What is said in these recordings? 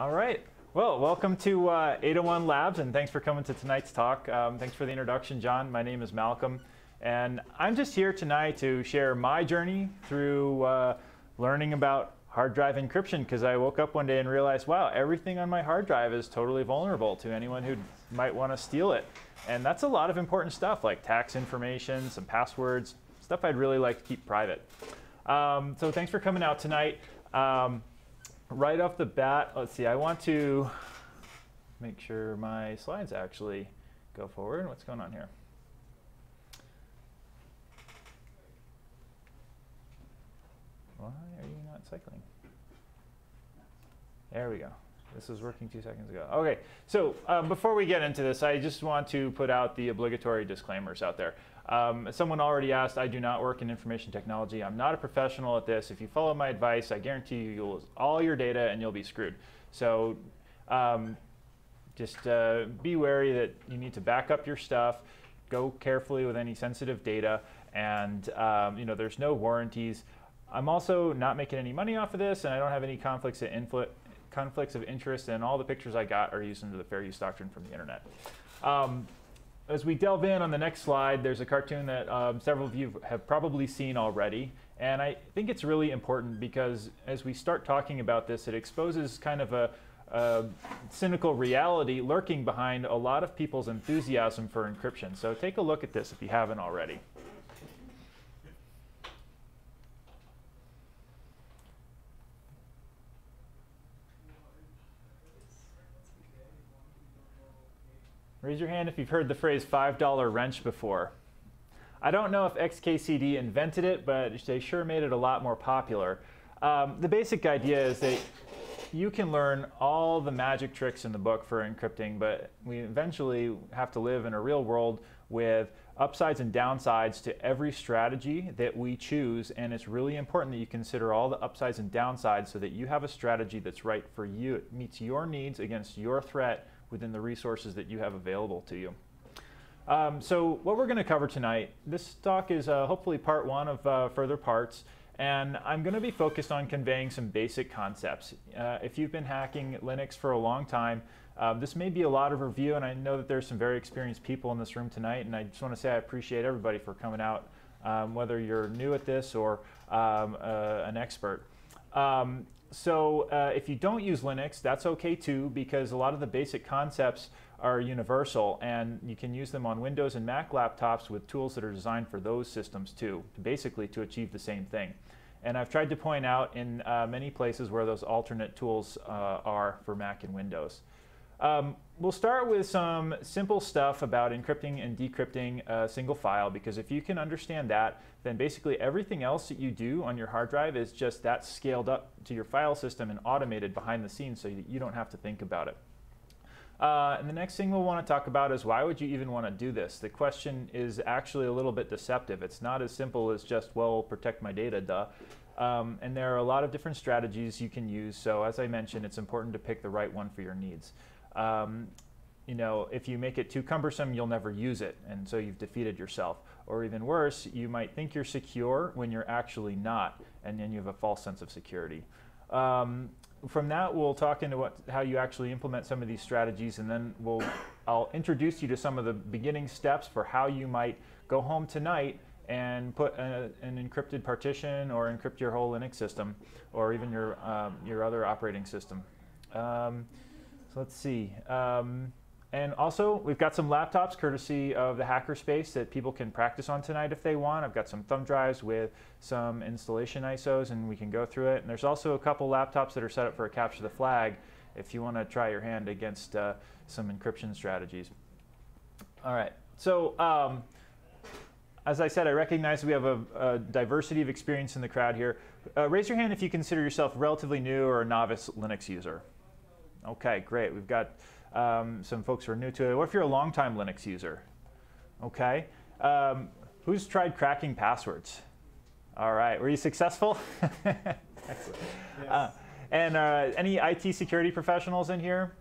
All right. Well, welcome to uh, 801 Labs, and thanks for coming to tonight's talk. Um, thanks for the introduction, John. My name is Malcolm, and I'm just here tonight to share my journey through uh, learning about hard drive encryption because I woke up one day and realized, wow, everything on my hard drive is totally vulnerable to anyone who might want to steal it. And that's a lot of important stuff like tax information, some passwords, stuff I'd really like to keep private. Um, so thanks for coming out tonight. Um, right off the bat, let's see, I want to make sure my slides actually go forward. What's going on here? Why are you not cycling? There we go. This was working two seconds ago. Okay, so um, before we get into this, I just want to put out the obligatory disclaimers out there. Um, someone already asked, I do not work in information technology. I'm not a professional at this. If you follow my advice, I guarantee you you'll lose all your data and you'll be screwed. So um, just uh, be wary that you need to back up your stuff, go carefully with any sensitive data, and um, you know there's no warranties. I'm also not making any money off of this, and I don't have any conflicts of, conflicts of interest, and all the pictures I got are used under the fair use doctrine from the internet. As we delve in on the next slide, there's a cartoon that um, several of you have probably seen already. And I think it's really important because as we start talking about this, it exposes kind of a, a cynical reality lurking behind a lot of people's enthusiasm for encryption. So take a look at this if you haven't already. Raise your hand if you've heard the phrase $5 wrench before. I don't know if XKCD invented it, but they sure made it a lot more popular. Um, the basic idea is that you can learn all the magic tricks in the book for encrypting, but we eventually have to live in a real world with upsides and downsides to every strategy that we choose. And it's really important that you consider all the upsides and downsides so that you have a strategy that's right for you. It meets your needs against your threat within the resources that you have available to you. Um, so what we're going to cover tonight, this talk is uh, hopefully part one of uh, further parts, and I'm going to be focused on conveying some basic concepts. Uh, if you've been hacking Linux for a long time, um, this may be a lot of review, and I know that there's some very experienced people in this room tonight, and I just want to say I appreciate everybody for coming out, um, whether you're new at this or um, uh, an expert. Um, so uh, if you don't use Linux, that's okay too, because a lot of the basic concepts are universal, and you can use them on Windows and Mac laptops with tools that are designed for those systems too, basically to achieve the same thing. And I've tried to point out in uh, many places where those alternate tools uh, are for Mac and Windows. Um, we'll start with some simple stuff about encrypting and decrypting a single file because if you can understand that, then basically everything else that you do on your hard drive is just that scaled up to your file system and automated behind the scenes so that you don't have to think about it. Uh, and the next thing we'll want to talk about is why would you even want to do this? The question is actually a little bit deceptive. It's not as simple as just, well, protect my data, duh. Um, and there are a lot of different strategies you can use. So as I mentioned, it's important to pick the right one for your needs um, you know, if you make it too cumbersome, you'll never use it, and so you've defeated yourself. Or even worse, you might think you're secure when you're actually not, and then you have a false sense of security. Um, from that, we'll talk into what, how you actually implement some of these strategies, and then we'll, I'll introduce you to some of the beginning steps for how you might go home tonight and put a, an encrypted partition or encrypt your whole Linux system, or even your, um, your other operating system. Um, so let's see. Um, and also, we've got some laptops courtesy of the Hackerspace that people can practice on tonight if they want. I've got some thumb drives with some installation ISOs, and we can go through it. And there's also a couple laptops that are set up for a capture the flag if you want to try your hand against uh, some encryption strategies. All right. So, um, as I said, I recognize we have a, a, diversity of experience in the crowd here. Uh, raise your hand if you consider yourself relatively new or a novice Linux user. Okay, great. We've got um, some folks who are new to it. What if you're a longtime Linux user? Okay. Um, who's tried cracking passwords? All right. Were you successful? Excellent. Yes. Uh, and uh, any IT security professionals in here?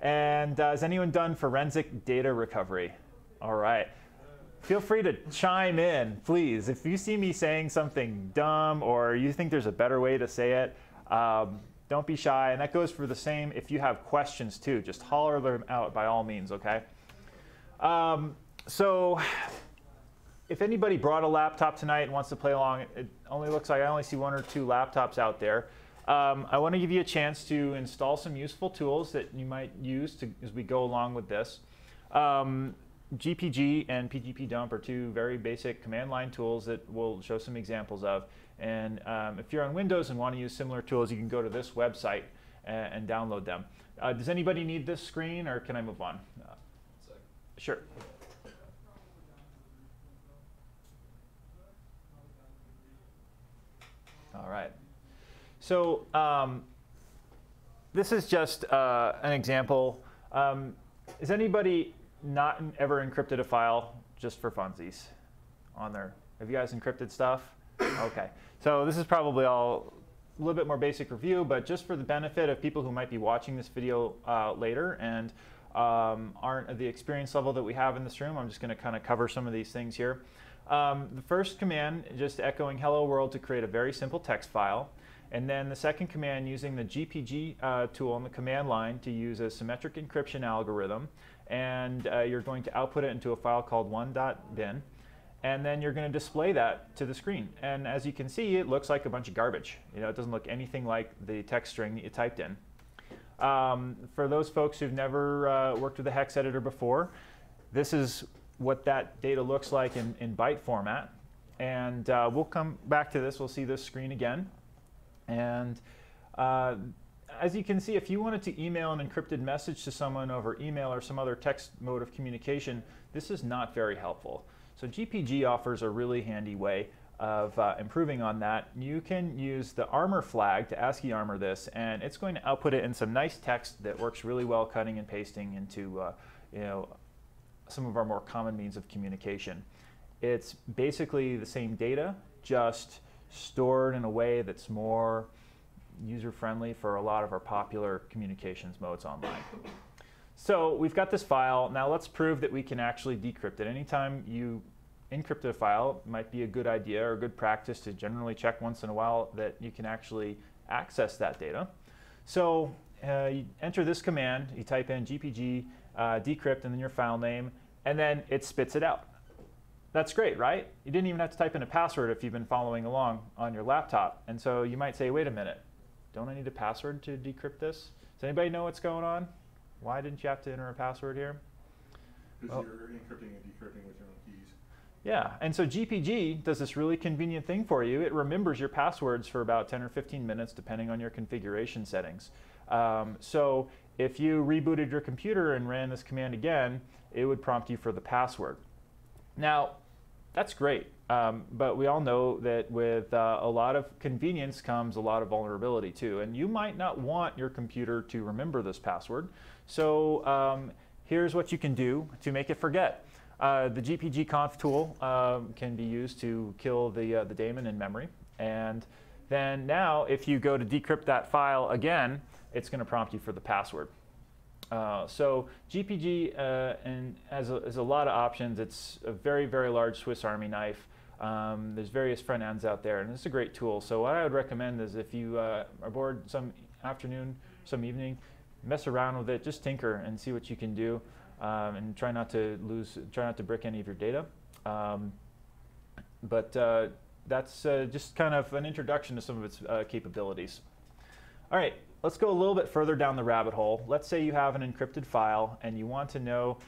And uh, has anyone done forensic data recovery? All right. Feel free to chime in, please. If you see me saying something dumb or you think there's a better way to say it, um, don't be shy. And that goes for the same if you have questions too. Just holler them out by all means, okay? Um, so if anybody brought a laptop tonight and wants to play along, it only looks like I only see one or two laptops out there. Um, I want to give you a chance to install some useful tools that you might use to, as we go along with this. Um, GPG and PGP dump are two very basic command line tools that we'll show some examples of. And um, if you're on Windows and want to use similar tools, you can go to this website and, and download them. Uh, does anybody need this screen or can I move on? Uh, sure. All right. So um, this is just uh, an example. Um, is anybody not ever encrypted a file just for funsies on there? Have you guys encrypted stuff? Okay. So this is probably all a little bit more basic review, but just for the benefit of people who might be watching this video uh, later and um, aren't at the experience level that we have in this room, I'm just going to kind of cover some of these things here. Um, the first command, just echoing hello world to create a very simple text file. And then the second command using the GPG uh, tool on the command line to use a symmetric encryption algorithm. And uh, you're going to output it into a file called one.bin. And then you're going to display that to the screen. And as you can see, it looks like a bunch of garbage. You know, it doesn't look anything like the text string that you typed in. Um, for those folks who've never uh, worked with a hex editor before, this is what that data looks like in, in byte format. And uh, we'll come back to this. We'll see this screen again. And uh, as you can see, if you wanted to email an encrypted message to someone over email or some other text mode of communication, this is not very helpful. So GPG offers a really handy way of uh, improving on that. You can use the armor flag to ASCII armor this, and it's going to output it in some nice text that works really well cutting and pasting into uh, you know, some of our more common means of communication. It's basically the same data, just stored in a way that's more user-friendly for a lot of our popular communications modes online. So we've got this file. Now let's prove that we can actually decrypt it. Anytime you encrypt a file, it might be a good idea or good practice to generally check once in a while that you can actually access that data. So uh, you enter this command, you type in gpg uh, decrypt and then your file name, and then it spits it out. That's great, right? You didn't even have to type in a password if you've been following along on your laptop. And so you might say, wait a minute, don't I need a password to decrypt this? Does anybody know what's going on? Why didn't you have to enter a password here? Because well, you're encrypting and decrypting with your own keys. Yeah, and so GPG does this really convenient thing for you. It remembers your passwords for about 10 or 15 minutes, depending on your configuration settings. Um, so if you rebooted your computer and ran this command again, it would prompt you for the password. Now, that's great, um, but we all know that with uh, a lot of convenience comes a lot of vulnerability too, and you might not want your computer to remember this password. So um, here's what you can do to make it forget. Uh, the GPGconf tool um, can be used to kill the, uh, the daemon in memory. And then now, if you go to decrypt that file again, it's going to prompt you for the password. Uh, so GPG uh, and has a, has a, lot of options. It's a very, very large Swiss Army knife. Um, there's various front ends out there, and it's a great tool. So what I would recommend is if you uh, are bored some afternoon, some evening, mess around with it, just tinker and see what you can do, um, and try not to lose, try not to brick any of your data. Um, but uh, that's uh, just kind of an introduction to some of its uh, capabilities. All right, let's go a little bit further down the rabbit hole. Let's say you have an encrypted file and you want to know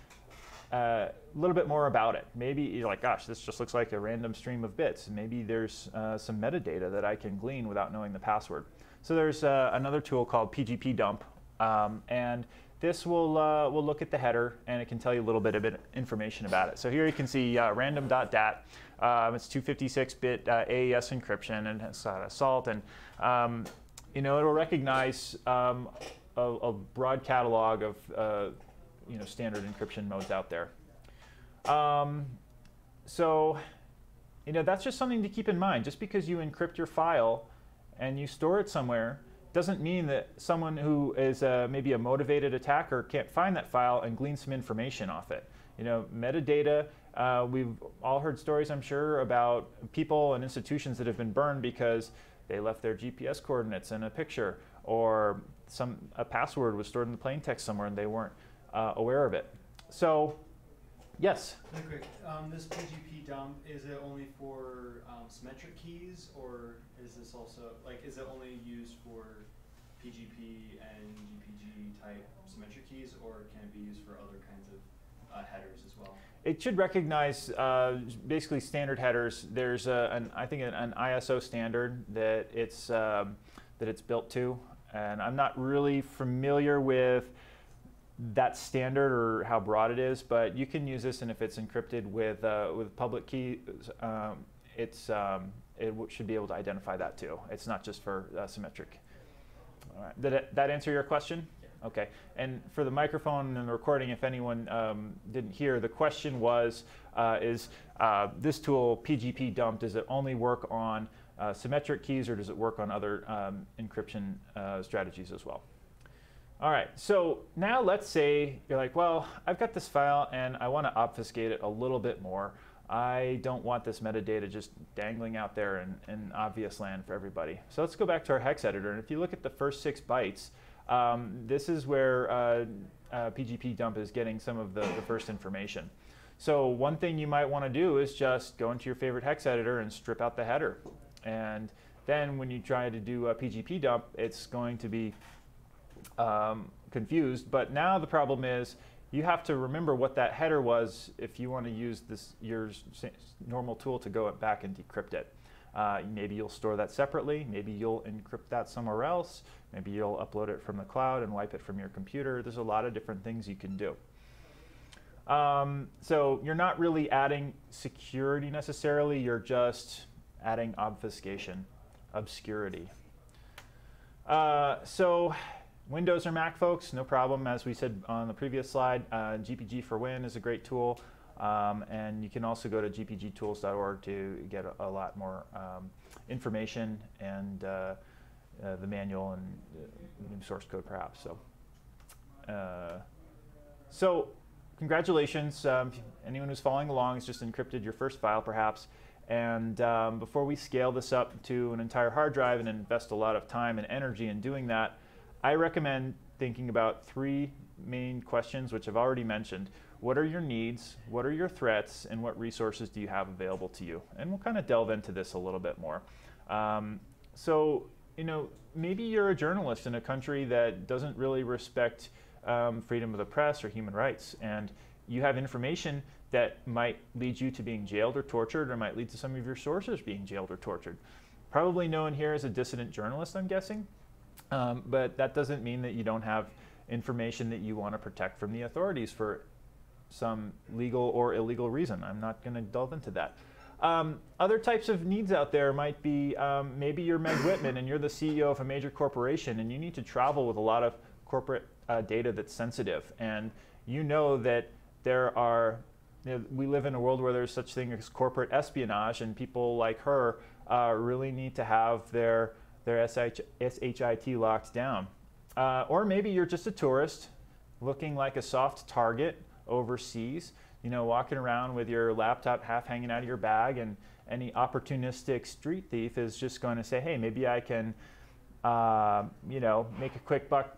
uh, a little bit more about it. Maybe you're like, gosh, this just looks like a random stream of bits. Maybe there's uh, some metadata that I can glean without knowing the password. So there's uh, another tool called PGP dump. Um, and this will, uh, will look at the header and it can tell you a little bit of information about it. So here you can see uh, random.dat. Um, it's 256-bit uh, AES encryption and it's a salt. And um, you know, it'll recognize um, a, a, broad catalog of uh, you know standard encryption modes out there. Um, so, you know, that's just something to keep in mind. Just because you encrypt your file and you store it somewhere doesn't mean that someone who is maybe a motivated attacker can't find that file and glean some information off it. You know, metadata. Uh, we've all heard stories, I'm sure, about people and institutions that have been burned because they left their GPS coordinates in a picture, or some a password was stored in the plain text somewhere and they weren't uh, aware of it. So, yes. Really quick, um, this PGP dump is it only for um, symmetric keys, or is this also like is it only used for PGP and GPG type symmetric keys, or can it be used for other kinds of uh, headers as well? It should recognize uh, basically standard headers. There's a, an, I think an, an, ISO standard that it's um, that it's built to, and I'm not really familiar with that standard or how broad it is, but you can use this, and if it's encrypted with uh, with public keys, um, it's um, it should be able to identify that too. It's not just for uh, symmetric. All right. Did it, that answer your question? Okay. And for the microphone and the recording, if anyone um, didn't hear, the question was, uh, is uh, this tool, PGP dump, does it only work on uh, symmetric keys or does it work on other um, encryption uh, strategies as well? All right, so now let's say you're like, well, I've got this file and I want to obfuscate it a little bit more. I don't want this metadata just dangling out there in, in obvious land for everybody. So let's go back to our hex editor. And if you look at the first six bytes, um, this is where uh, uh, PGP dump is getting some of the, the first information. So one thing you might want to do is just go into your favorite hex editor and strip out the header. And then when you try to do a PGP dump, it's going to be um, confused. But now the problem is you have to remember what that header was if you want to use this your normal tool to go back and decrypt it. Uh, maybe you'll store that separately. Maybe you'll encrypt that somewhere else. Maybe you'll upload it from the cloud and wipe it from your computer. There's a lot of different things you can do. Um, so you're not really adding security necessarily. You're just adding obfuscation, obscurity. Uh, so Windows or Mac folks, no problem. As we said on the previous slide, uh, GPG for Win is a great tool. Um, and you can also go to gpgtools.org to get a, a lot more um, information and uh, uh, the manual and uh, source code perhaps. So, uh, so congratulations. Um, anyone who's following along has just encrypted your first file perhaps. And um, before we scale this up to an entire hard drive and invest a lot of time and energy in doing that, I recommend thinking about three main questions, which I've already mentioned. What are your needs? What are your threats? And what resources do you have available to you? And we'll kind of delve into this a little bit more. Um, so, you know, maybe you're a journalist in a country that doesn't really respect um, freedom of the press or human rights, and you have information that might lead you to being jailed or tortured, or might lead to some of your sources being jailed or tortured. Probably no one here is a dissident journalist, I'm guessing. Um, but that doesn't mean that you don't have information that you want to protect from the authorities for some legal or illegal reason. I'm not going to delve into that. Um, other types of needs out there might be um, maybe you're Meg Whitman and you're the CEO of a major corporation and you need to travel with a lot of corporate uh, data that's sensitive. And you know that there are, you know, we live in a world where there's such thing as corporate espionage and people like her uh, really need to have their their SH, SHIT locked down. Uh, or maybe you're just a tourist looking like a soft target overseas, you know, walking around with your laptop half hanging out of your bag, and any opportunistic street thief is just going to say, hey, maybe I can, uh, you know, make a quick buck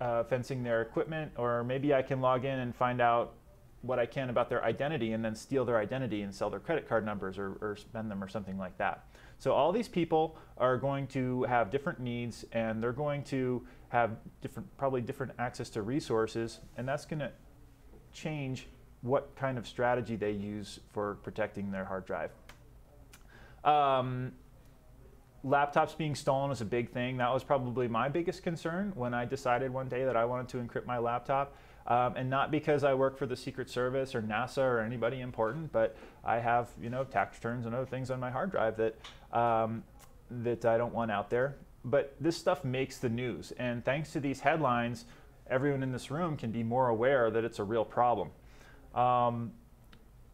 uh, fencing their equipment, or maybe I can log in and find out what I can about their identity and then steal their identity and sell their credit card numbers or, or spend them or something like that. So all these people are going to have different needs and they're going to have different, probably different access to resources, and that's going to change what kind of strategy they use for protecting their hard drive. Um, laptops being stolen is a big thing. That was probably my biggest concern when I decided one day that I wanted to encrypt my laptop. Um, and not because I work for the Secret Service or NASA or anybody important, but I have you know tax returns and other things on my hard drive that um, that I don't want out there. But this stuff makes the news, and thanks to these headlines, everyone in this room can be more aware that it's a real problem. Um,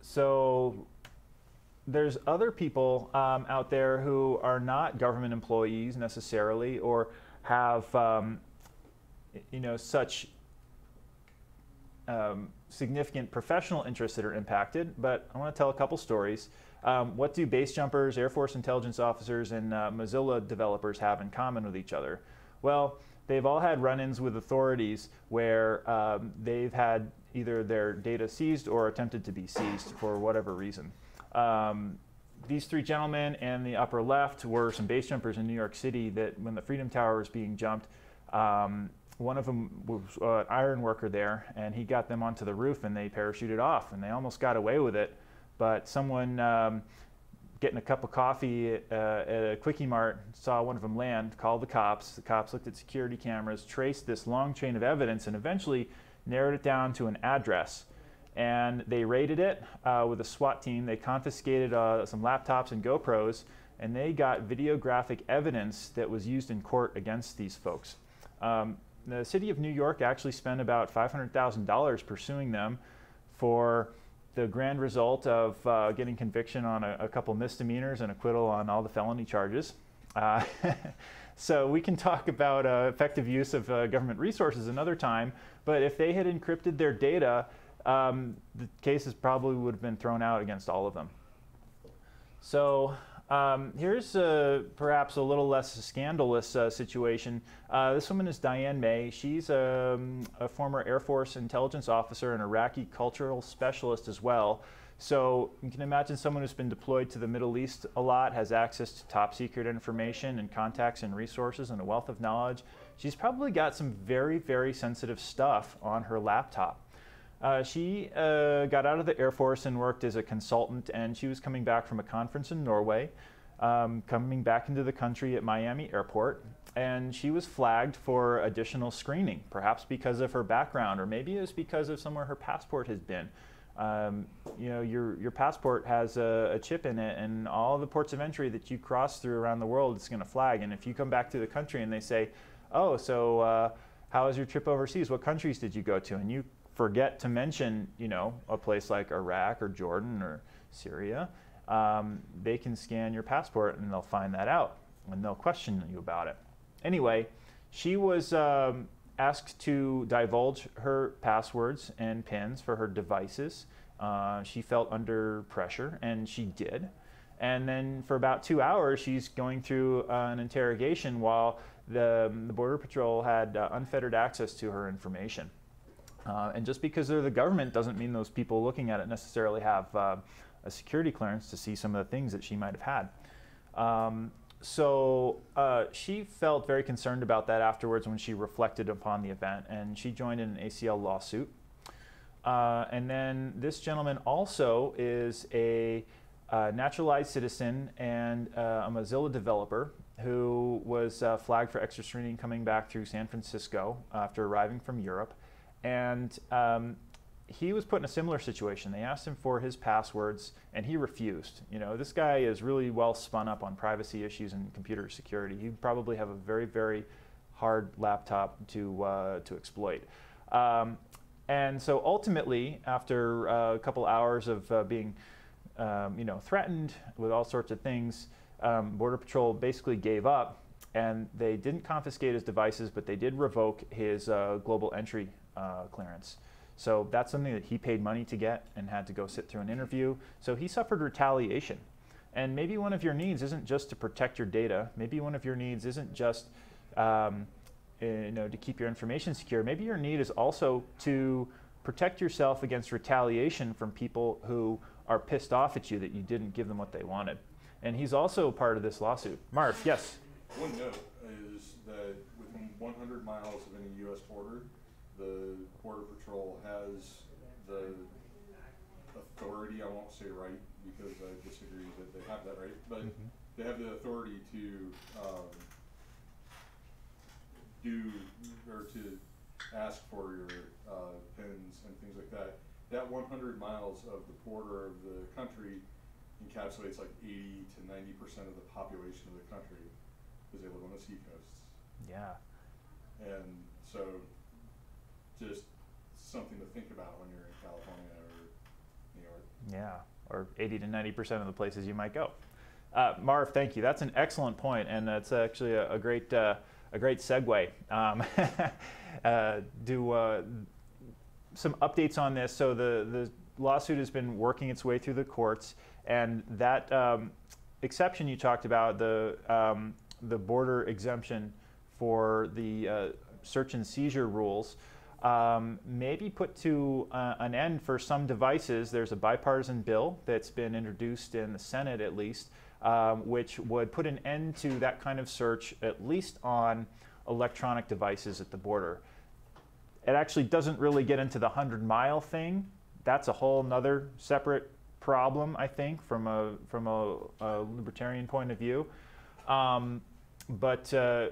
so there's other people um, out there who are not government employees necessarily, or have um, you know such um, significant professional interests that are impacted, but I want to tell a couple stories. Um, what do base jumpers, Air Force intelligence officers, and uh, Mozilla developers have in common with each other? Well, they've all had run-ins with authorities where um, they've had either their data seized or attempted to be seized for whatever reason. Um, these three gentlemen in the upper left were some base jumpers in New York City that when the Freedom Tower was being jumped, um, one of them was uh, an iron worker there, and he got them onto the roof and they parachuted off, and they almost got away with it. But someone um, getting a cup of coffee uh, at a Quickie Mart saw one of them land, called the cops. The cops looked at security cameras, traced this long chain of evidence, and eventually narrowed it down to an address and they raided it uh, with a SWAT team. They confiscated uh, some laptops and GoPros, and they got videographic evidence that was used in court against these folks. Um, the city of New York actually spent about $500,000 pursuing them for the grand result of uh, getting conviction on a, a, couple misdemeanors and acquittal on all the felony charges. Uh, so we can talk about uh, effective use of uh, government resources another time, but if they had encrypted their data, um, the cases probably would have been thrown out against all of them. So um, here's perhaps a little less scandalous uh, situation. Uh, this woman is Diane Maye. She's um, a former Air Force intelligence officer and Iraqi cultural specialist as well. So you can imagine someone who's been deployed to the Middle East a lot, has access to top secret information and contacts and resources and a wealth of knowledge. She's probably got some very, very sensitive stuff on her laptop. Uh, she uh, got out of the Air Force and worked as a consultant, and she was coming back from a conference in Norway, um, coming back into the country at Miami Airport, and she was flagged for additional screening, perhaps because of her background, or maybe it was because of somewhere her passport has been. Um, you know, your, your passport has a, a, chip in it, and all the ports of entry that you cross through around the world, it's going to flag. And if you come back to the country and they say, oh, so uh, how was your trip overseas? What countries did you go to? And you forget to mention, you know, a place like Iraq or Jordan or Syria, um, they can scan your passport and they'll find that out and they'll question you about it. Anyway, she was um, asked to divulge her passwords and pins for her devices. Uh, she felt under pressure and she did. And then for about two hours, she's going through uh, an interrogation while the, the Border Patrol had uh, unfettered access to her information. Uh, and just because they're the government doesn't mean those people looking at it necessarily have uh, a security clearance to see some of the things that she might have had. Um, so uh, she felt very concerned about that afterwards when she reflected upon the event, and she joined in an ACL lawsuit. Uh, and then this gentleman also is a uh, naturalized citizen and uh, a Mozilla developer who was flagged for extra screening coming back through San Francisco after arriving from Europe. And um, he was put in a similar situation. They asked him for his passwords, and he refused. You know, this guy is really well spun up on privacy issues and computer security. He'd probably have a very, very hard laptop to uh, to exploit. Um, and so ultimately, after uh, a couple hours of uh, being, um, you know, threatened with all sorts of things, um, Border Patrol basically gave up, and they didn't confiscate his devices, but they did revoke his uh, global entry uh, clearance. So that's something that he paid money to get and had to go sit through an interview. So he suffered retaliation. And maybe one of your needs isn't just to protect your data. Maybe one of your needs isn't just um, eh, you know, to keep your information secure. Maybe your need is also to protect yourself against retaliation from people who are pissed off at you that you didn't give them what they wanted. And he's also part of this lawsuit. Marv, yes? One note is that within 100 miles of any U.S. border, the Border Patrol has the authority, I won't say right because I disagree that they have that right, but Mhm. they have the authority to, um, do, or to ask for your, uh, pins and things like that. That one hundred miles of the border of the country encapsulates like eighty to ninety percent of the population of the country, cause they live on the seacoasts. Yeah. And so just something to think about when you're in California or New York. Yeah, or 80 to 90 percent of the places you might go. Uh, Marv, thank you. That's an excellent point, and that's actually a, a great uh, a great segue. Um, uh, do uh, some updates on this. So the the lawsuit has been working its way through the courts, and that um, exception you talked about the um, the border exemption for the uh, search and seizure rules. Um, maybe put to uh, an end for some devices. There's a bipartisan bill that's been introduced in the Senate, at least, um, which would put an end to that kind of search, at least on electronic devices at the border. It actually doesn't really get into the 100 mile thing. That's a whole nother separate problem, I think, from a, from a, a libertarian point of view. Um, but uh,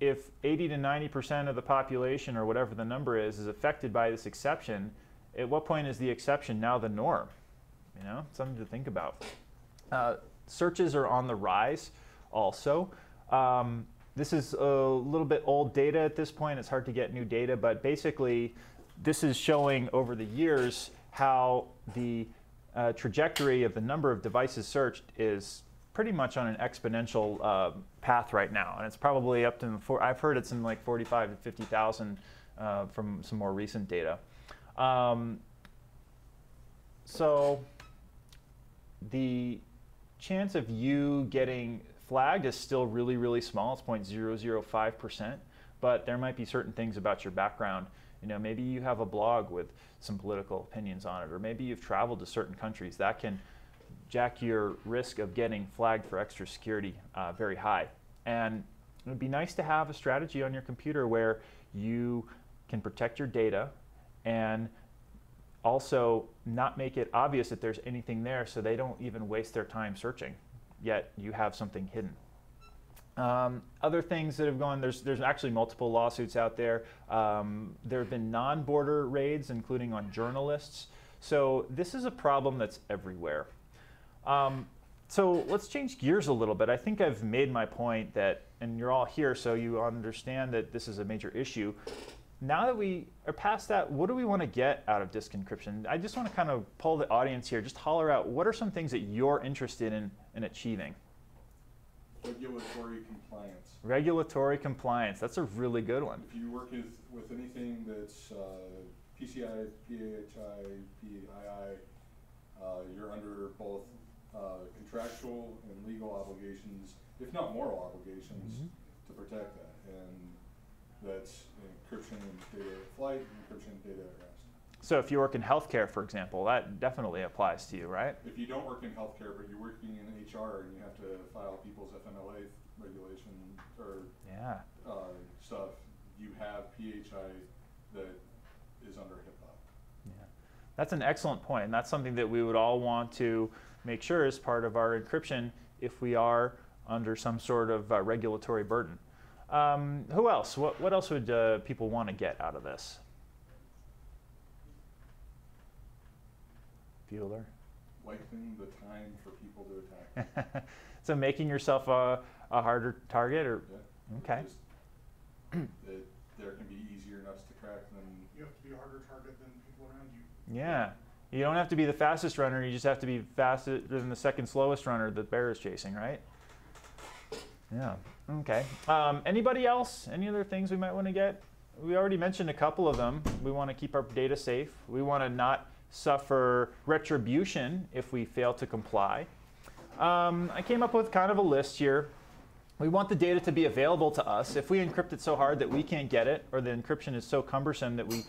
if 80 to 90% of the population, or whatever the number is, is affected by this exception, at what point is the exception now the norm? You know, something to think about. Uh, searches are on the rise also. Um, this is a little bit old data at this point. It's hard to get new data, but basically, this is showing over the years how the uh, trajectory of the number of devices searched is pretty much on an exponential uh, path right now, and it's probably up to four, I've heard it's in like 45 to 50,000 uh, from some more recent data. Um, so the chance of you getting flagged is still really, really small. It's 0.005%, but there might be certain things about your background. You know, maybe you have a blog with some political opinions on it, or maybe you've traveled to certain countries. That can jack your risk of getting flagged for extra security uh, very high. And it would be nice to have a strategy on your computer where you can protect your data and also not make it obvious that there's anything there so they don't even waste their time searching, yet you have something hidden. Um, other things that have gone, there's, there's actually multiple lawsuits out there. Um, there have been non-border raids, including on journalists. So this is a problem that's everywhere. Um, so let's change gears a little bit. I think I've made my point that, and you're all here, so you understand that this is a major issue. Now that we are past that, what do we want to get out of disk encryption? I just want to kind of pull the audience here, just holler out what are some things that you're interested in, in achieving? Regulatory compliance. Regulatory compliance. That's a really good one. If you work with, with anything that's uh, PCI, PHI, PII, uh, you're under both uh, contractual and legal obligations, if not moral obligations, Mhm. to protect that. And that's encryption and data at flight, and encryption and data at rest. So if you work in healthcare, for example, that definitely applies to you, right? If you don't work in healthcare, but you're working in HR and you have to file people's FMLA regulation or Yeah. uh, stuff, you have PHI that is under HIPAA. That's an excellent point, and that's something that we would all want to make sure is part of our encryption if we are under some sort of uh, regulatory burden. Um, who else? What, what else would uh, people want to get out of this? Bueller. Lengthen the time for people to attack. so making yourself a, a harder target, or Yeah. okay, Just that there can be easier nuts to crack than You have to be a harder target than people around you. Yeah. You don't have to be the fastest runner. You just have to be faster than the second slowest runner the bear is chasing, right? Yeah. Okay. Um, anybody else? Any other things we might want to get? We already mentioned a couple of them. We want to keep our data safe. We want to not suffer retribution if we fail to comply. Um, I came up with kind of a list here. We want the data to be available to us. If we encrypt it so hard that we can't get it, or the encryption is so cumbersome that we,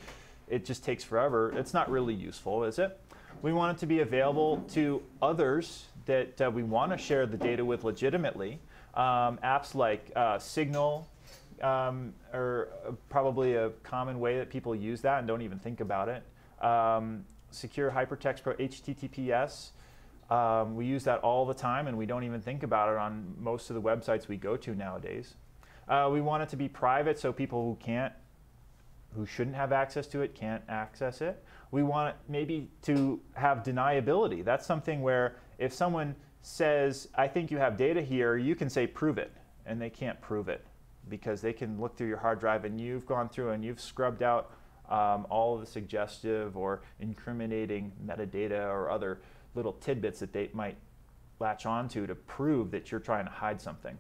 it just takes forever, it's not really useful, is it? We want it to be available to others that uh, we want to share the data with legitimately. Um, apps like uh, Signal um, are probably a common way that people use that and don't even think about it. Um, secure Hypertext Pro HTTPS. Um, we use that all the time and we don't even think about it on most of the websites we go to nowadays. Uh, we want it to be private so people who can't, who shouldn't have access to it, can't access it. We want maybe to have deniability. That's something where if someone says, I think you have data here, you can say, prove it. And they can't prove it because they can look through your hard drive and you've gone through and you've scrubbed out um, all of the suggestive or incriminating metadata or other little tidbits that they might latch onto to prove that you're trying to hide something.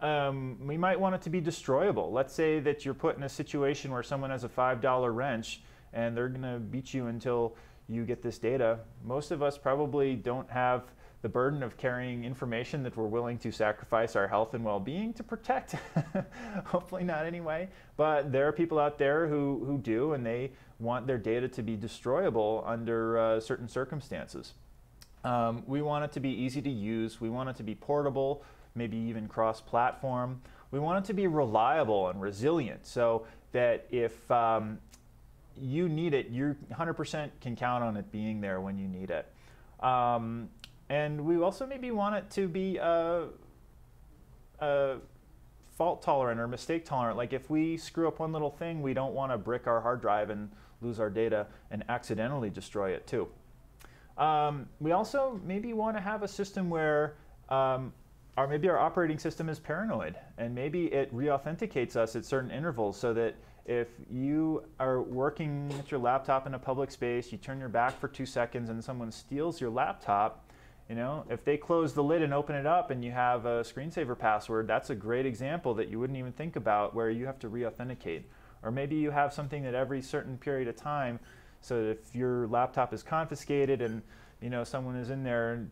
Um, we might want it to be destroyable. Let's say that you're put in a situation where someone has a $5 wrench and they're going to beat you until you get this data. Most of us probably don't have the burden of carrying information that we're willing to sacrifice our health and well-being to protect. Hopefully not anyway, but there are people out there who, who do and they want their data to be destroyable under uh, certain circumstances. Um, we want it to be easy to use. We want it to be portable, maybe even cross-platform. We want it to be reliable and resilient so that if um, you need it, you 100% can count on it being there when you need it. Um, and we also maybe want it to be uh, fault tolerant or mistake tolerant. Like if we screw up one little thing, we don't want to brick our hard drive and lose our data and accidentally destroy it too. Um, we also maybe want to have a system where um, or maybe our operating system is paranoid and maybe it re-authenticates us at certain intervals so that if you are working at your laptop in a public space, you turn your back for two seconds and someone steals your laptop, you know, if they close the lid and open it up and you have a screensaver password, that's a great example that you wouldn't even think about where you have to re-authenticate. Or maybe you have something that every certain period of time, so if your laptop is confiscated and you know someone is in there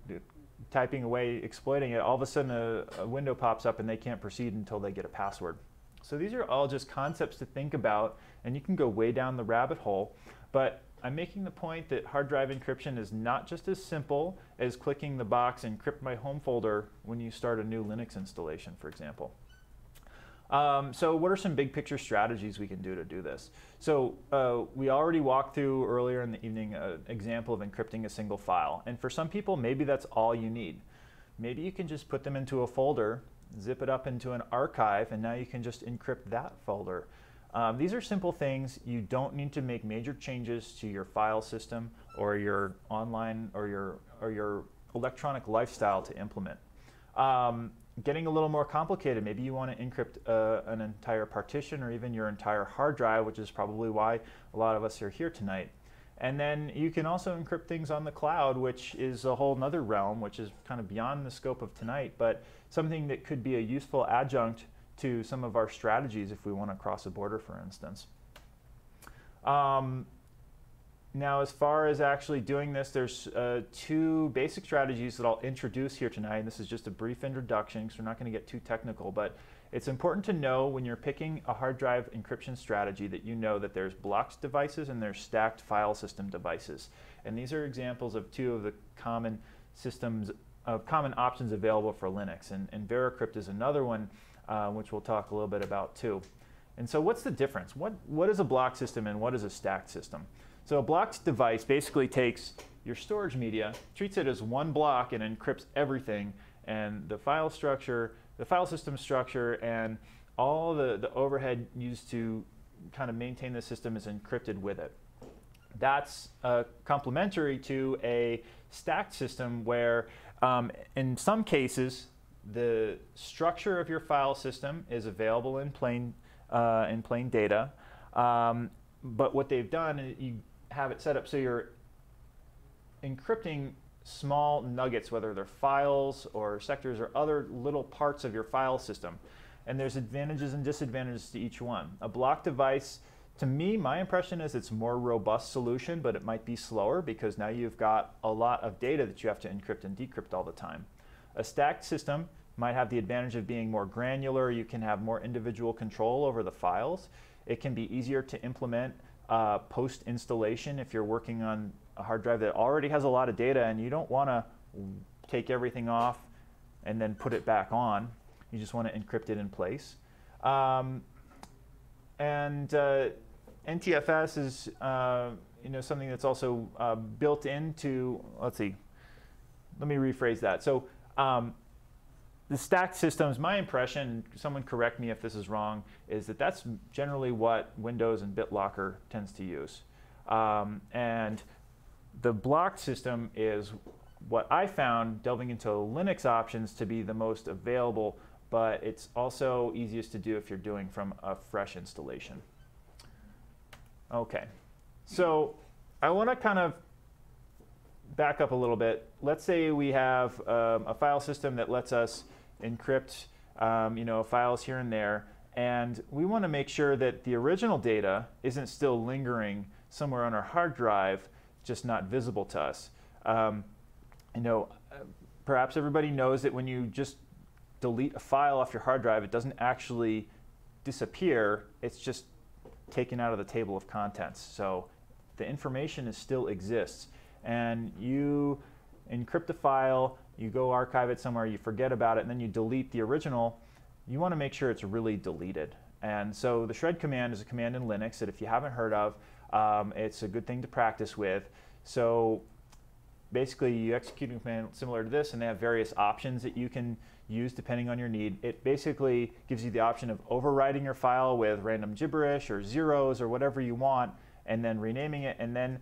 typing away, exploiting it, all of a sudden a, a window pops up and they can't proceed until they get a password. So these are all just concepts to think about, and you can go way down the rabbit hole. But I'm making the point that hard drive encryption is not just as simple as clicking the box encrypt my home folder when you start a new Linux installation, for example. Um, so what are some big picture strategies we can do to do this? So uh, we already walked through earlier in the evening an example of encrypting a single file. And for some people, maybe that's all you need. Maybe you can just put them into a folder zip it up into an archive, and now you can just encrypt that folder. Um, these are simple things. You don't need to make major changes to your file system or your online or your, or your electronic lifestyle to implement. Um, getting a little more complicated, maybe you want to encrypt uh, an entire partition or even your entire hard drive, which is probably why a lot of us are here tonight. And then you can also encrypt things on the cloud, which is a whole other realm, which is kind of beyond the scope of tonight, but something that could be a useful adjunct to some of our strategies if we want to cross a border, for instance. Um, now, as far as actually doing this, there's uh, two basic strategies that I'll introduce here tonight. And this is just a brief introduction because we're not going to get too technical, but it's important to know when you're picking a hard drive encryption strategy that you know that there's blocked devices and there's stacked file system devices. And these are examples of two of the common systems, of common options available for Linux. And, and VeraCrypt is another one, uh, which we'll talk a little bit about too. And so what's the difference? What, what is a block system and what is a stacked system? So a blocked device basically takes your storage media, treats it as one block and encrypts everything, and the file structure the file system structure and all the, the overhead used to kind of maintain the system is encrypted with it. That's uh, complementary to a stacked system where um, in some cases the structure of your file system is available in plain, uh, in plain data. Um, but what they've done is you have it set up so you're encrypting small nuggets, whether they're files or sectors or other little parts of your file system. And there's advantages and disadvantages to each one. A block device, to me, my impression is it's more robust solution, but it might be slower because now you've got a lot of data that you have to encrypt and decrypt all the time. A stacked system might have the advantage of being more granular. You can have more individual control over the files. It can be easier to implement uh, post installation if you're working on a hard drive that already has a lot of data and you don't want to take everything off and then put it back on. You just want to encrypt it in place. Um, and uh, NTFS is uh, you know something that's also uh, built into. Let's see. Let me rephrase that. So um, the stacked systems, my impression, someone correct me if this is wrong, is that that's generally what Windows and BitLocker tends to use. Um, and the block system is what I found delving into Linux options to be the most available, but it's also easiest to do if you're doing from a fresh installation. Okay, so I want to kind of back up a little bit. Let's say we have um, a file system that lets us encrypt um, you know, files here and there, and we want to make sure that the original data isn't still lingering somewhere on our hard drive just not visible to us. Um, you know, perhaps everybody knows that when you just delete a file off your hard drive, it doesn't actually disappear. It's just taken out of the table of contents. So the information is still exists. And you encrypt a file, you go archive it somewhere, you forget about it, and then you delete the original. You want to make sure it's really deleted. And so the shred command is a command in Linux that if you haven't heard of, um, it's a good thing to practice with. So basically you execute a command similar to this and they have various options that you can use depending on your need. It basically gives you the option of overwriting your file with random gibberish or zeros or whatever you want and then renaming it and then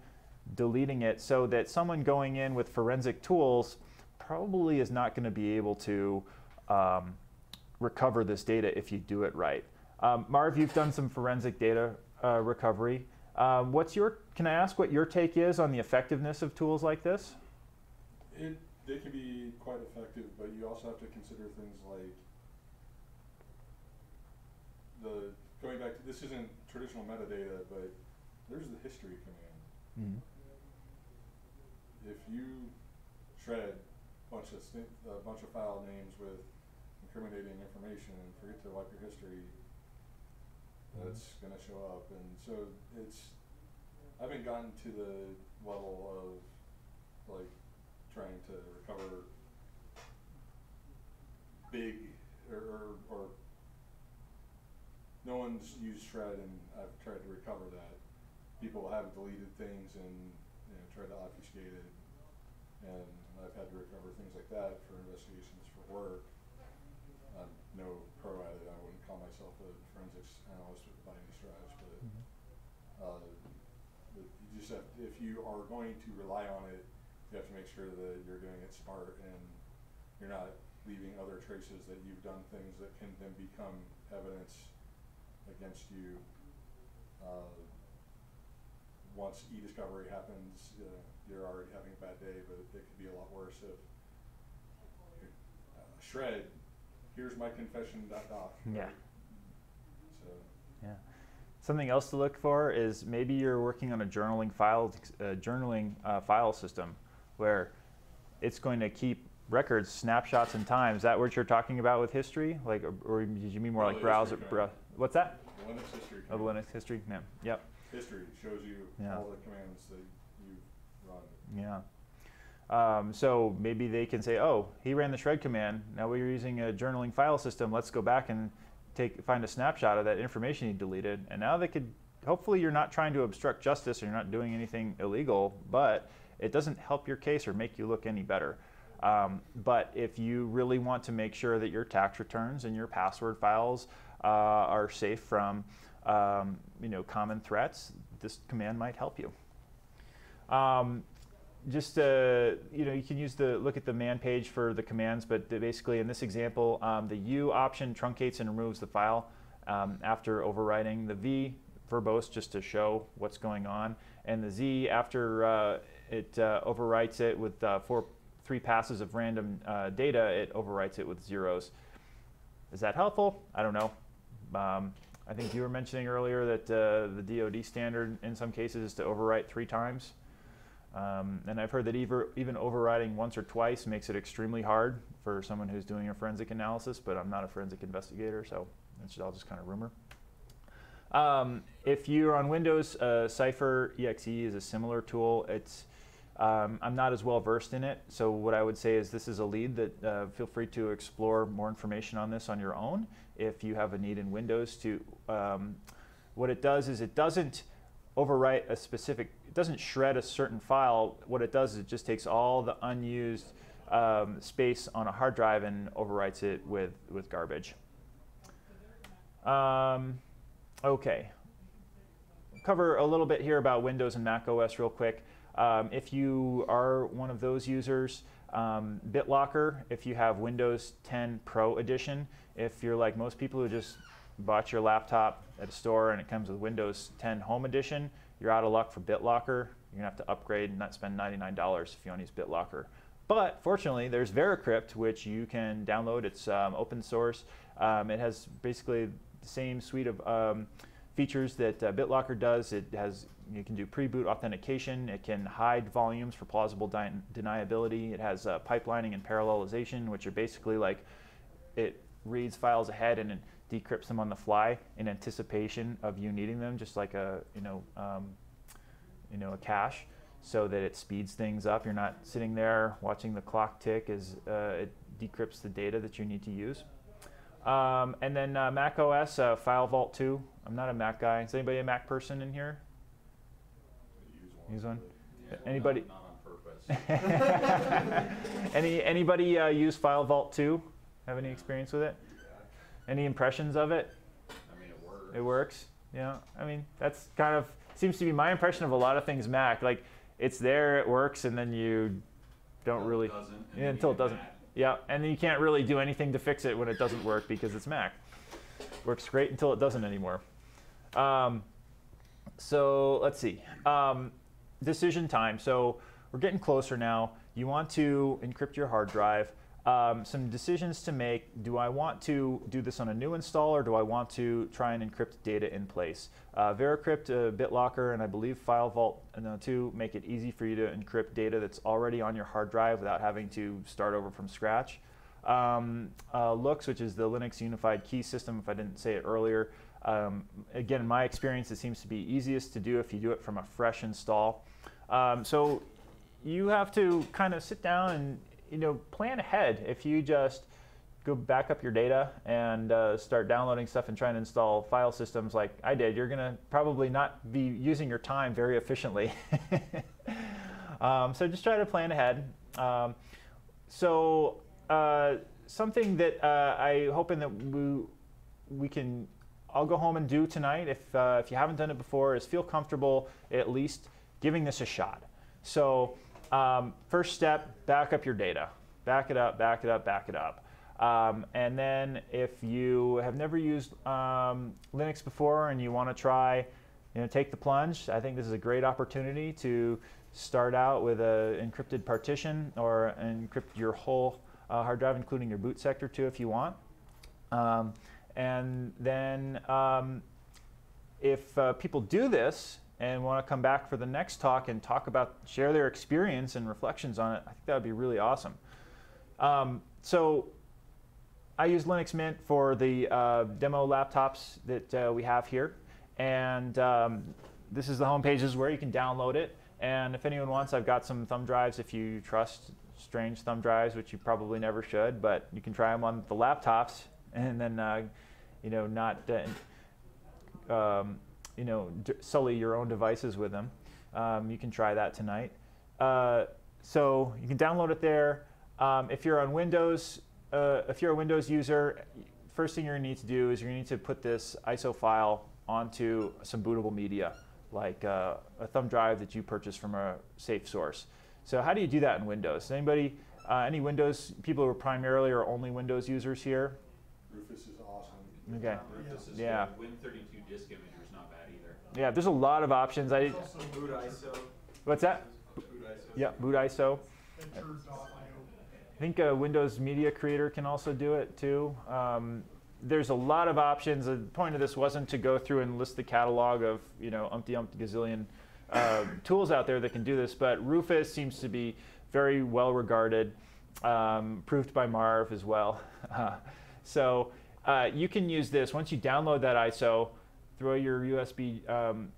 deleting it so that someone going in with forensic tools probably is not going to be able to um, recover this data if you do it right. Um, Marv, you've done some forensic data uh, recovery. Um, what's your? Can I ask what your take is on the effectiveness of tools like this? It, they can be quite effective, but you also have to consider things like the, going back to, this isn't traditional metadata, but there's the history command. Mm. If you shred bunch of sni- a bunch of file names with incriminating information and forget to wipe your history, that's mm-hmm. gonna show up, and so it's, I haven't gotten to the level of like trying to recover big or, or, or no one's used shred and I've tried to recover that. People have deleted things and you know tried to obfuscate it, and I've had to recover things like that for investigations for work. I'm no pro at it. I wouldn't call myself a forensics analyst by any stretch, but uh, but you just have to, if you are going to rely on it, you have to make sure that you're doing it smart and you're not leaving other traces that you've done things that can then become evidence against you. Uh, once e-discovery happens, uh, you're already having a bad day, but it could be a lot worse if uh, shred. Here's my confession. Dot dot. Yeah. So Yeah. Something else to look for is maybe you're working on a journaling file uh, journaling uh, file system where it's going to keep records, snapshots in time. Is that what you're talking about with history? Like, or, or did you mean more like the browser? command. what's that? the Linux history. Oh, the. Linux history. Yeah. Yep. History shows you Yeah. all the commands that. Yeah. Um, so maybe they can say, "Oh, he ran the shred command. Now we're using a journaling file system. Let's go back and take find a snapshot of that information he deleted." And now they could. Hopefully, you're not trying to obstruct justice or you're not doing anything illegal, but it doesn't help your case or make you look any better. Um, but if you really want to make sure that your tax returns and your password files uh, are safe from, um, you know, common threats, this command might help you. Um, just uh, you know, you can use the look at the man page for the commands, but basically in this example, um, the U option truncates and removes the file um, after overwriting. The V verbose just to show what's going on, and the Z after uh, it uh, overwrites it with uh, four three passes of random uh, data, it overwrites it with zeros. Is that helpful? I don't know. Um, I think you were mentioning earlier that uh, the DoD standard in some cases is to overwrite three times. Um, and I've heard that even, even overriding once or twice makes it extremely hard for someone who's doing a forensic analysis, but I'm not a forensic investigator, so it's all just kind of rumor. Um, if you're on Windows, uh, Cipher EXE is a similar tool. It's um, I'm not as well versed in it, so what I would say is this is a lead that uh, feel free to explore more information on this on your own if you have a need in Windows to. Um, what it does is it doesn't overwrite a specific, it doesn't shred a certain file. What it does is it just takes all the unused um, space on a hard drive and overwrites it with, with garbage. Um, okay. Cover a little bit here about Windows and Mac OS real quick. Um, if you are one of those users, um, BitLocker, if you have Windows 10 Pro Edition, if you're like most people who just bought your laptop at a store and it comes with Windows 10 Home Edition, you're out of luck for BitLocker. You're gonna have to upgrade and not spend $99 if you want to use BitLocker. But fortunately, there's VeraCrypt, which you can download. It's um, open source. Um, it has basically the same suite of um, features that uh, BitLocker does. It has you can do pre-boot authentication. It can hide volumes for plausible deniability. It has uh, pipelining and parallelization, which are basically like it reads files ahead and decrypts them on the fly in anticipation of you needing them, just like a you know um, you know a cache, so that it speeds things up. You're not sitting there watching the clock tick as uh, it decrypts the data that you need to use. Um, and then uh, Mac OS uh, FileVault 2. I'm not a Mac guy. Is anybody a Mac person in here? Use one. Yeah, Anybody? Not, not on purpose. Any anybody uh, use FileVault 2? Have any experience with it? Any impressions of it? I mean, it works. It works. Yeah. I mean, that's kind of seems to be my impression of a lot of things Mac. Like it's there, it works, and then you don't Until it really doesn't, yeah, until it doesn't. mad. Yeah, and then you can't really do anything to fix it when it doesn't work because it's Mac. Works great until it doesn't anymore. Um, so let's see. Um, decision time. So we're getting closer now. You want to encrypt your hard drive. Um, some decisions to make. Do I want to do this on a new install or do I want to try and encrypt data in place? Uh, Veracrypt, uh, BitLocker, and I believe FileVault uh, 2 make it easy for you to encrypt data that's already on your hard drive without having to start over from scratch. Um, uh, LUKS, which is the Linux Unified Key System, if I didn't say it earlier, um, again, in my experience, it seems to be easiest to do if you do it from a fresh install. Um, so you have to kind of sit down and you know plan ahead. If you just go back up your data and uh, start downloading stuff and trying to install file systems like I did, you're going to probably not be using your time very efficiently. um, so just try to plan ahead. Um, so uh, something that uh, I hoping that we we can I'll go home and do tonight if uh, if you haven't done it before is feel comfortable at least giving this a shot. So um, first step, back up your data. Back it up, back it up, back it up. Um, and then if you have never used um, Linux before and you want to try, you know, take the plunge, I think this is a great opportunity to start out with an encrypted partition or encrypt your whole uh, hard drive, including your boot sector too, if you want. Um, and then um, if uh, people do this and want to come back for the next talk and talk about, share their experience and reflections on it, I think that would be really awesome. Um, so I use Linux Mint for the uh, demo laptops that uh, we have here. And um, this is the home pages where you can download it. And if anyone wants, I've got some thumb drives if you trust strange thumb drives, which you probably never should, but you can try them on the laptops and then, uh, you know, not, uh, um, you know, d- sully your own devices with them. Um, you can try that tonight. Uh, so you can download it there. Um, if you're on Windows, uh, if you're a Windows user, first thing you're going to need to do is you're going to need to put this ISO file onto some bootable media, like uh, a thumb drive that you purchased from a safe source. So how do you do that in Windows? Anybody, uh, any Windows people who are primarily or only Windows users here? Rufus is awesome. Okay. Rufus is Yeah. Win32 disk imager is not bad either. Yeah, there's a lot of options. I, Boot ISO. what's that? Boot ISO. Yeah, boot ISO. I think uh, Windows Media Creator can also do it too. Um, there's a lot of options. The point of this wasn't to go through and list the catalog of you know umpty umpty gazillion uh, tools out there that can do this, but Rufus seems to be very well regarded, um, proved by Marv as well. Uh, so uh, you can use this once you download that ISO, throw your USB um,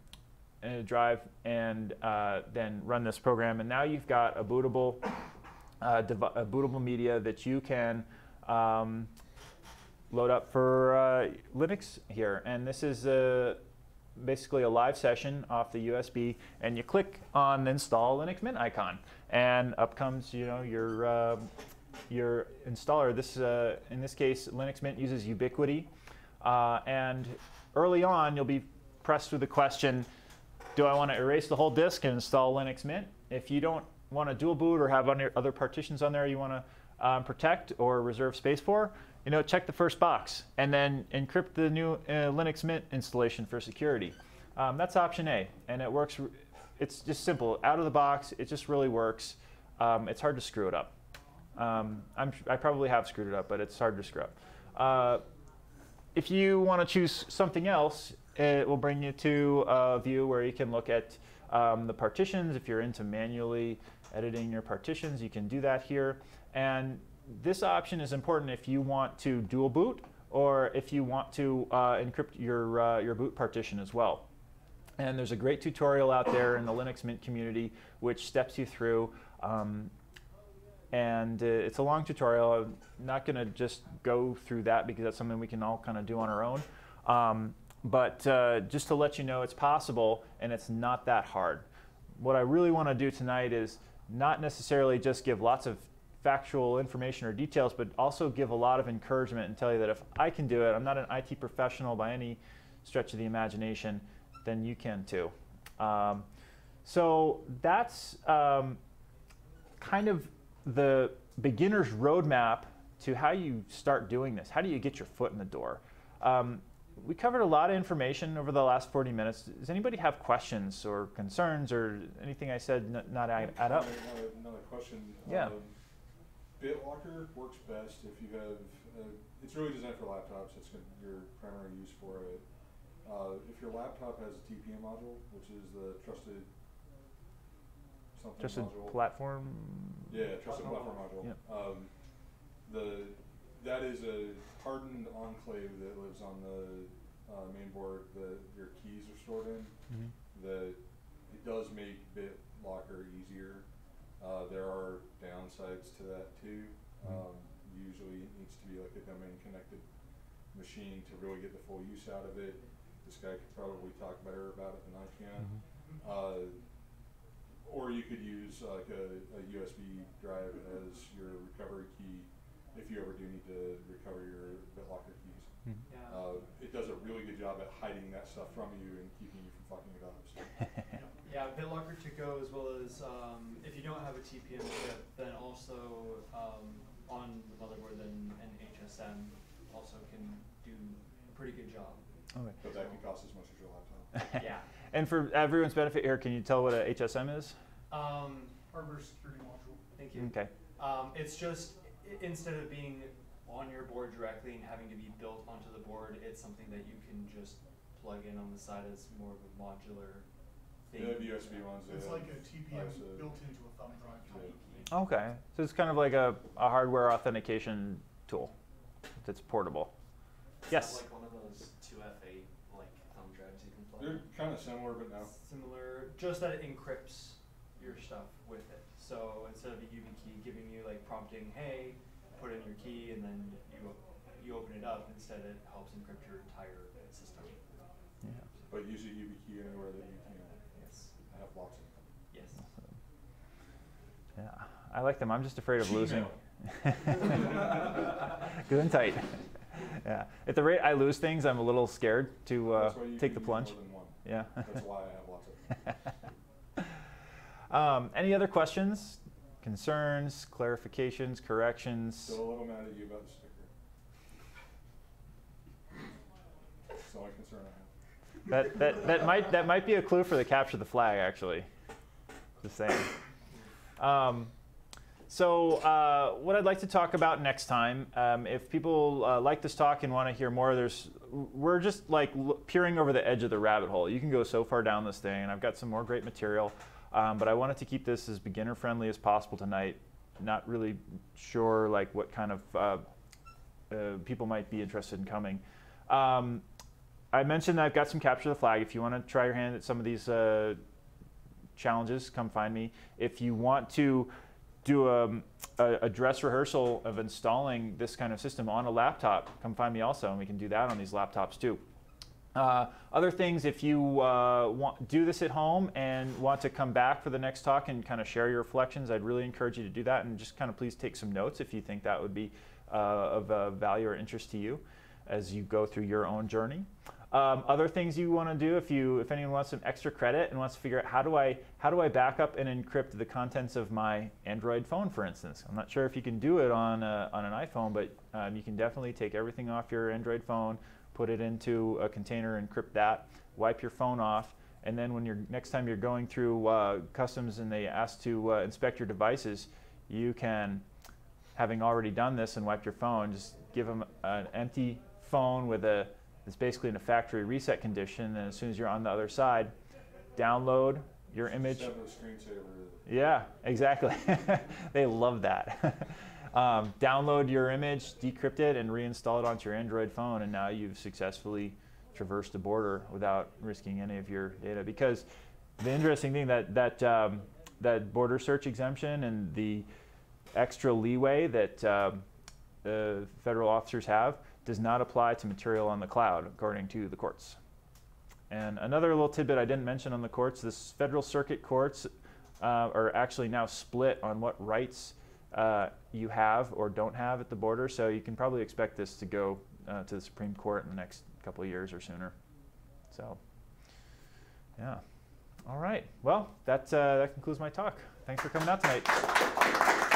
drive, and uh, then run this program, and now you've got a bootable uh, a bootable media that you can um, load up for uh, Linux here. And this is basically a live session off the USB, and you click on the install Linux Mint icon, and up comes you know your uh, your installer. This uh, in this case, Linux Mint uses Ubiquity, uh, and early on you'll be pressed with the question do I want to erase the whole disk and install Linux Mint? If you don't want to dual boot or have other partitions on there you want to um, protect or reserve space for, you know, check the first box and then encrypt the new uh, Linux Mint installation for security. Um, that's option A, and it works. It's just simple, out of the box. It just really works. Um, it's hard to screw it up. Um, I'm, I probably have screwed it up, but it's hard to screw up. Uh, if you want to choose something else, it will bring you to a view where you can look at um, the partitions. If you're into manually editing your partitions, you can do that here. And this option is important if you want to dual boot or if you want to uh, encrypt your, uh, your boot partition as well. And there's a great tutorial out there in the Linux Mint community which steps you through. Um, and uh, it's a long tutorial. I'm not going to just go through that because that's something we can all kind of do on our own. Um, but uh, just to let you know, it's possible and it's not that hard. What I really want to do tonight is not necessarily just give lots of factual information or details, but also give a lot of encouragement and tell you that if I can do it, I'm not an IT professional by any stretch of the imagination, then you can too. Um, so that's um, kind of the beginner's roadmap to how you start doing this. How do you get your foot in the door? Um, we covered a lot of information over the last 40 minutes. Does anybody have questions or concerns or anything I said n- not add, add up? Another, another question. Yeah. Um, BitLocker works best if you have, uh, it's really designed for laptops, it's your primary use for it. Uh, if your laptop has a TPM module, which is the trusted something Just a module. platform? Yeah, trusted platform module. Yep. Um, the, that is a hardened enclave that lives on the, uh, main board that your keys are stored in. Mhm. that it does make BitLocker easier. Uh, there are downsides to that too. Mhm. Um, usually it needs to be like a domain connected machine to really get the full use out of it. This guy could probably talk better about it than I can. Mhm. Uh, or you could use like a, a USB drive as your recovery key if you ever do need to recover your BitLocker keys. Mhm. Yeah. Uh, it does a really good job at hiding that stuff from you and keeping you from fucking it up. So. Yeah, BitLocker to go as well as um, if you don't have a TPM chip, then also um, on the motherboard, then an HSM also can do a pretty good job. Okay. But that can cost as much as your laptop. Yeah. And for everyone's benefit here, can you tell what a HSM is? Um, Hardware security module. thank you. Okay. Um, it's just instead of being on your board directly and having to be built onto the board, it's something that you can just plug in on the side as more of a modular thing. They have USB ones. It's have like a TPM ISO. built into a thumb drive type. Okay. So it's kind of like a, a hardware authentication tool that's portable. Is Yes. that like one of those two F eight like thumb drives you can plug? They're kind of similar, but no. Similar, just that it encrypts your stuff with it. So instead of a YubiKey key giving you like prompting, hey, put in your key, and then you you open it up, instead it helps encrypt your entire system. Yeah. But use a key anywhere that you can. Yes. I have lots of them. Yes. Yeah, I like them. I'm just afraid of losing. Good and tight. Yeah. At the rate I lose things, I'm a little scared to uh, That's why you take can the use plunge. More than one. Yeah. That's why I have lots of um, any other questions, concerns, clarifications, corrections? Still a little mad at you about the sticker. That's the only concern I have. That, that, that might that might be a clue for the capture the flag actually. Just saying. Um, so uh, what I'd like to talk about next time, um, if people uh, like this talk and want to hear more, there's we're just like peering over the edge of the rabbit hole. You can go so far down this thing, and I've got some more great material. Um, but I wanted to keep this as beginner friendly as possible tonight. Not really sure like what kind of uh, uh, people might be interested in coming. Um, I mentioned I've got some capture the flag. If you want to try your hand at some of these uh, challenges, come find me. If you want to do a, a, a dress rehearsal of installing this kind of system on a laptop, come find me also, and we can do that on these laptops too. Uh, other things, if you uh, want do this at home and want to come back for the next talk and kind of share your reflections, I'd really encourage you to do that and just kind of please take some notes if you think that would be uh, of uh, value or interest to you as you go through your own journey. Um, other things you want to do if you if anyone wants some extra credit and wants to figure out how do I how do I back up and encrypt the contents of my Android phone, for instance. I'm not sure if you can do it on a, on an iPhone, but um, you can definitely take everything off your Android phone, put it into a container, encrypt that, wipe your phone off, and then when you're next time you're going through uh, customs and they ask to uh, inspect your devices, you can, having already done this and wiped your phone, just give them an empty phone with a It's basically in a factory reset condition, and as soon as you're on the other side, download your image. Just have a screensaver. Yeah, exactly. they love that. um, download your image, decrypt it, and reinstall it onto your Android phone, and now you've successfully traversed the border without risking any of your data. Because the interesting thing that that um, that border search exemption and the extra leeway that um, uh, federal officers have does not apply to material on the cloud, according to the courts. And another little tidbit I didn't mention on the courts: this federal circuit courts uh, are actually now split on what rights uh, you have or don't have at the border. So you can probably expect this to go uh, to the Supreme Court in the next couple of years or sooner. So, yeah. All right. Well, that uh, that concludes my talk. Thanks for coming out tonight.